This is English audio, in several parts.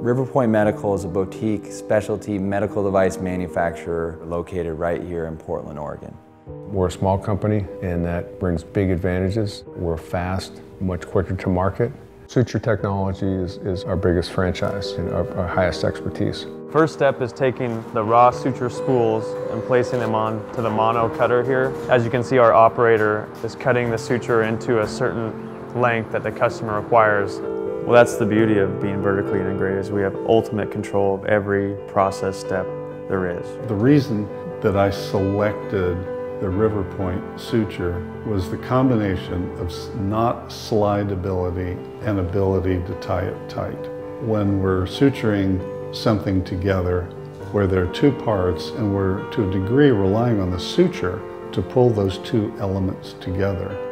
Riverpoint Medical is a boutique specialty medical device manufacturer located right here in Portland, Oregon. We're a small company and that brings big advantages. We're fast, much quicker to market. Suture technology is, is our biggest franchise and our, our highest expertise. First step is taking the raw suture spools and placing them on to the mono cutter here. As you can see, our operator is cutting the suture into a certain length that the customer requires. Well, that's the beauty of being vertically integrated is we have ultimate control of every process step there is. The reason that I selected the Riverpoint suture was the combination of knot slidability and ability to tie it tight. When we're suturing something together where there are two parts and we're to a degree relying on the suture to pull those two elements together,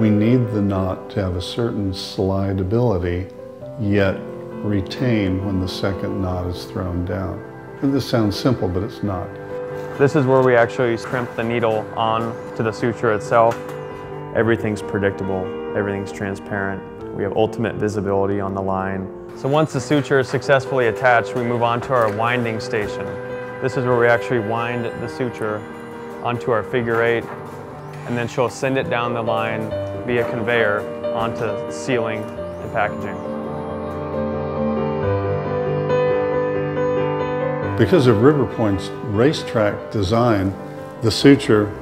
we need the knot to have a certain slidability, yet retain when the second knot is thrown down. And this sounds simple, but it's not. This is where we actually crimp the needle on to the suture itself. Everything's predictable, everything's transparent. We have ultimate visibility on the line. So once the suture is successfully attached, we move on to our winding station. This is where we actually wind the suture onto our figure eight, and then she'll send it down the line via conveyor onto sealing and packaging. Because of Riverpoint's racetrack design, the suture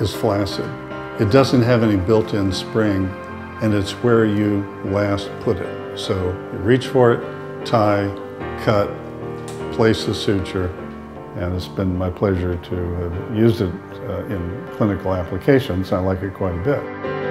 is flaccid. It doesn't have any built-in spring, and it's where you last put it. So you reach for it, tie, cut, place the suture, and it's been my pleasure to have used it uh, in clinical applications. I like it quite a bit.